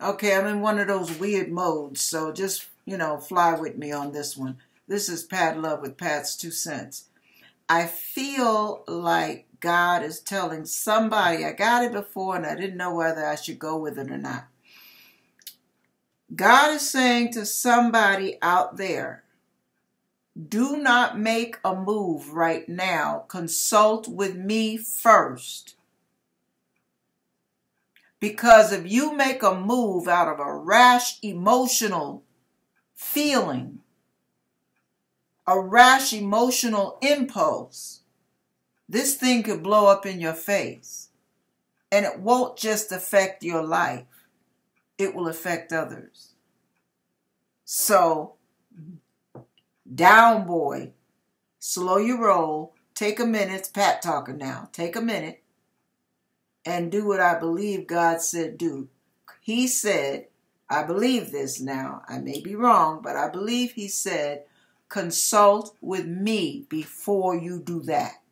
Okay, I'm in one of those weird modes, so just, you know, fly with me on this one. This is Pat Love with Pat's Two Cents. I feel like God is telling somebody, I got it before and I didn't know whether I should go with it or not. God is saying to somebody out there, do not make a move right now. Consult with me first. Because if you make a move out of a rash emotional feeling, a rash emotional impulse, this thing could blow up in your face. And it won't just affect your life, it will affect others. So, down, boy. Slow your roll. Take a minute. It's Pat talking now. Take a minute and do what I believe God said do. He said, I believe this now. I may be wrong, but I believe He said, consult with me before you do that.